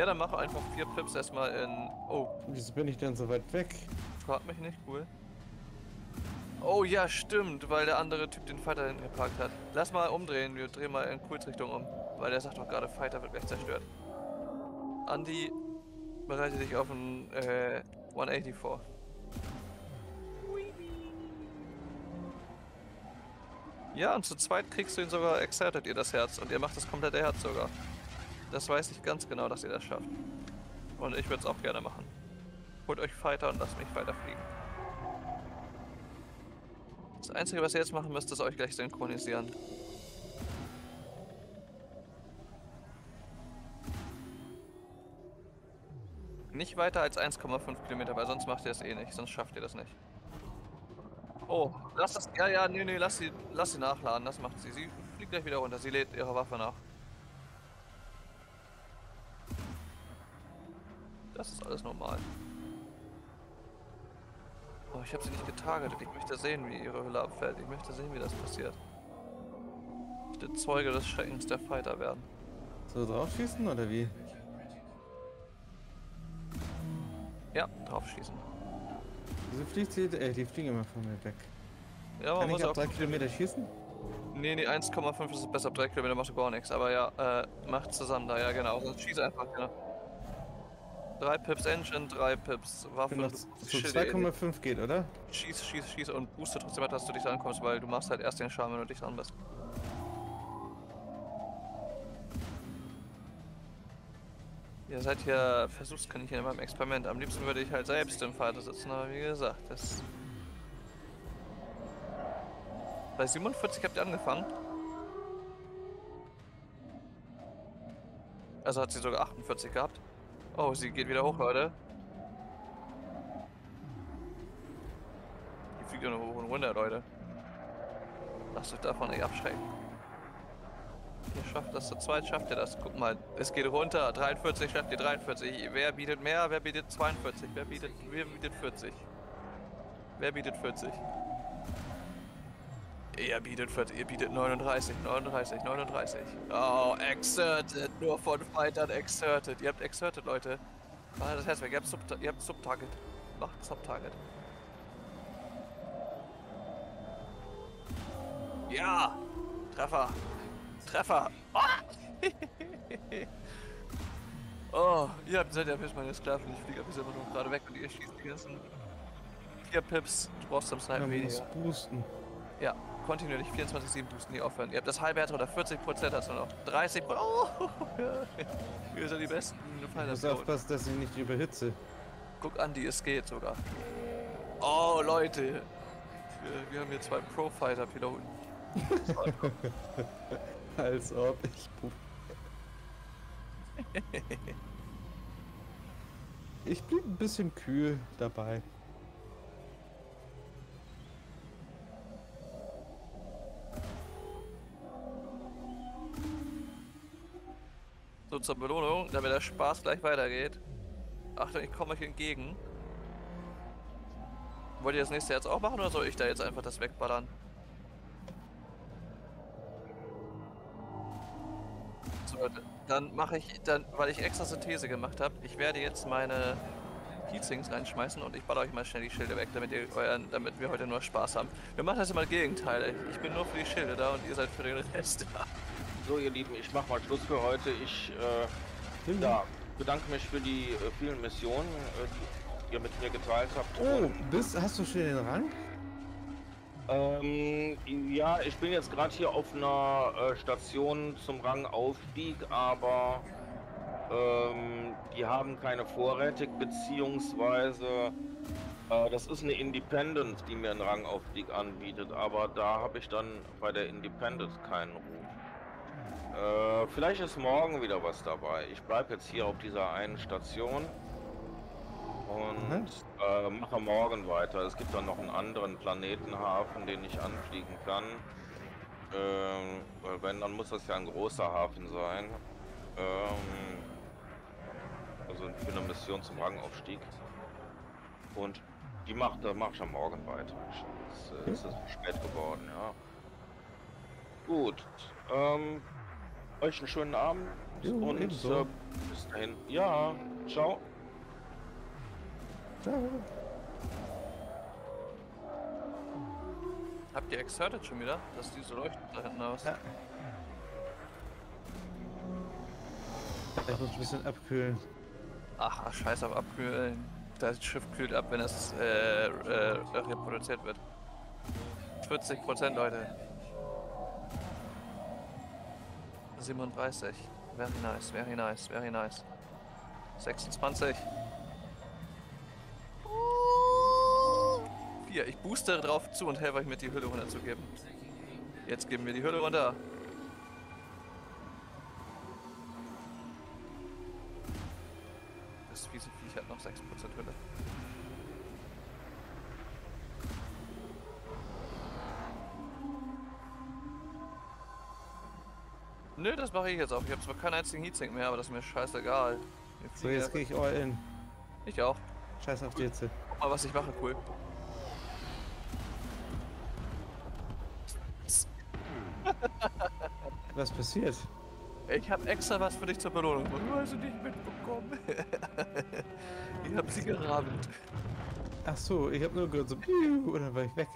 Ja, dann mach einfach vier Pips erstmal in. Oh, Wieso bin ich denn so weit weg? frag mich nicht, cool. Oh ja, stimmt, weil der andere Typ den Fighter hinten geparkt hat. Lass mal umdrehen, wir drehen mal in Kults Richtung um. Weil der sagt doch gerade, Fighter wird gleich zerstört. Andi, bereite dich auf ein äh, 180 vor. Ja, und zu zweit kriegst du ihn sogar exertet ihr das Herz und ihr macht das komplette Herz sogar. Das weiß ich ganz genau, dass ihr das schafft. Und ich würde es auch gerne machen. Holt euch Fighter und lasst mich weiterfliegen. Das Einzige, was ihr jetzt machen müsst, ist euch gleich synchronisieren. Nicht weiter als 1,5 Kilometer, weil sonst macht ihr es eh nicht, sonst schafft ihr das nicht. Oh, lass das. Ja, ja, nee, nee, lass sie, lass sie nachladen, das macht sie. Sie fliegt gleich wieder runter, sie lädt ihre Waffe nach. Das ist alles normal. Oh, ich habe sie nicht getargetet. Ich möchte sehen, wie ihre Hülle abfällt. Ich möchte sehen, wie das passiert. Der Zeuge des Schreckens der Fighter werden. So draufschießen oder wie? Ja, draufschießen. Wieso fliegt sie? Äh, die fliegen immer von mir weg. Ja, man Kann muss ich ab auch. 3 Kilometer schießen? Nee, nee, 1,5 ist besser. Ab 3 Kilometer machst du gar nichts. Aber ja, äh, macht zusammen da, ja, genau. Sonst schieß einfach, genau. 3 Pips Engine, 3 Pips Waffe. Genau, zu Schilde eh nicht. 2,5 geht, oder? Schieß, schieß, schieß und booste trotzdem dass du dich ankommst, weil du machst halt erst den Schaden, wenn du dich dran bist. Ihr seid hier Versuchskaninchen beim Experiment. Am liebsten würde ich halt selbst im Vater sitzen, aber wie gesagt, das... Bei 47 habt ihr angefangen. Also hat sie sogar 48 gehabt. Oh, sie geht wieder hoch, Leute. Die fliegt ja nur hoch und runter, Leute. Lasst euch davon nicht abschrecken. Ihr schafft das zu zweit, schafft ihr das. Guck mal, es geht runter. 43 schafft ihr 43. Wer bietet mehr? Wer bietet 42? Wer bietet, wer bietet 40? Wer bietet 40? Ihr bietet 40, ihr bietet 39, 39, 39. Oh, exerted. Nur von Fightern exerted. Ihr habt exerted, Leute. Ah, das heißt, ihr habt, Sub ihr habt Subtarget. Macht Subtarget. Ja! Treffer! Treffer! Ah! oh, ihr habt seid ja bis meine Sklaven. Ich fliege jetzt immer nur gerade weg und ihr schießt die ganzen vier Pips. Du brauchst am Sniper weniger. boosten. Ja, kontinuierlich 24-7 boosten, nie aufhören. Ihr habt das halbe Herz oder 40% hast du noch. 30%. Oh. Wir sind die besten Fighter. muss aufpassen, dass ich nicht überhitze. Guck an, die es geht sogar. Oh, Leute. Wir, wir haben hier zwei Pro-Fighter-Piloten. Als ob ich. Ich blieb ein bisschen kühl dabei. So zur Belohnung, damit der Spaß gleich weitergeht. Achtung, ich komme euch entgegen. Wollt ihr das nächste jetzt auch machen oder soll ich da jetzt einfach das wegballern? So, dann mache ich, dann, weil ich extra Synthese gemacht habe, ich werde jetzt meine Heatsings reinschmeißen und ich baller euch mal schnell die Schilde weg, damit, ihr euren, damit wir heute nur Spaß haben. Wir machen das immer Gegenteil. Ich bin nur für die Schilde da und ihr seid für den Rest da. So, ihr Lieben, ich mach mal Schluss für heute. Ich äh, ja, bedanke mich für die äh, vielen Missionen, äh, die ihr mit mir geteilt habt. Oh, bist, hast du schon den Rang? Ähm, ja, ich bin jetzt gerade hier auf einer äh, Station zum Rangaufstieg, aber ähm, die haben keine Vorräte, beziehungsweise äh, das ist eine Independent, die mir einen Rangaufstieg anbietet, aber da habe ich dann bei der Independent keinen Ruf. Äh, vielleicht ist morgen wieder was dabei. Ich bleibe jetzt hier auf dieser einen Station und äh, mache morgen weiter. Es gibt dann noch einen anderen Planetenhafen, den ich anfliegen kann. Ähm, weil wenn, dann muss das ja ein großer Hafen sein. Ähm, also für eine Mission zum Rangaufstieg. Und die macht, da mache ich am Morgen weiter. Es, äh, es ist spät geworden, ja. Gut. Ähm, Euch einen schönen Abend Jo, und ebenso. äh, bis dahin. Ja, ciao. Ciao. Habt ihr Exerted schon wieder? Dass die so leuchten da hinten aus? Ja. Ich muss ein bisschen abkühlen. Ach, ach, scheiß auf Abkühlen. Das Schiff kühlt ab, wenn es äh, äh, reproduziert wird. 40% Leute. 37. Very nice, very nice, very nice. 26. 4. Ich booste drauf zu und helfe euch mit die Hülle runterzugeben. Jetzt geben wir die Hülle runter. Das fiese Viech hat noch 6% Hülle. Nö, das mache ich jetzt auch. Ich habe zwar keinen einzigen Heatsink mehr, aber das ist mir scheißegal. Wir So, jetzt gehe ich all in. Ich auch. Scheiß auf die Hitze. Guck mal, was ich mache, cool. Was passiert? Ich habe extra was für dich zur Belohnung. Du hast du nicht mitbekommen. ich habe sie gerabelt. Ach so, ich habe nur gehört so und dann war ich weg.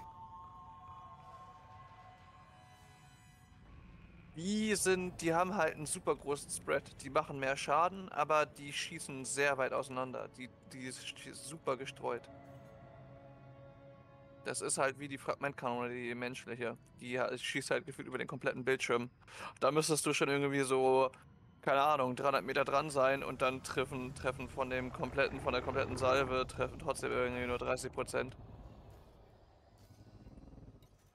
Die sind, die haben halt einen super großen Spread. Die machen mehr Schaden, aber die schießen sehr weit auseinander. Die, die ist super gestreut. Das ist halt wie die Fragmentkanone, die menschliche. Die schießt halt gefühlt über den kompletten Bildschirm. Da müsstest du schon irgendwie so, keine Ahnung, 300 Meter dran sein und dann treffen, treffen von dem kompletten, von der kompletten Salve, treffen trotzdem irgendwie nur 30 Prozent.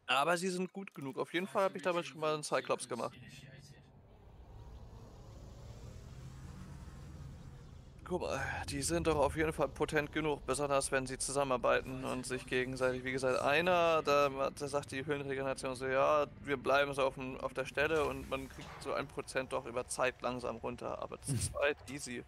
Aber sie sind gut genug. Auf jeden Fall habe ich damit schon mal einen Cyclops gemacht. Guck mal, die sind doch auf jeden Fall potent genug, besonders wenn sie zusammenarbeiten und sich gegenseitig, wie gesagt, einer, da, da sagt die Höhenregeneration so, ja, wir bleiben so auf, dem, auf der Stelle und man kriegt so ein Prozent doch über Zeit langsam runter, aber zu zweit easy.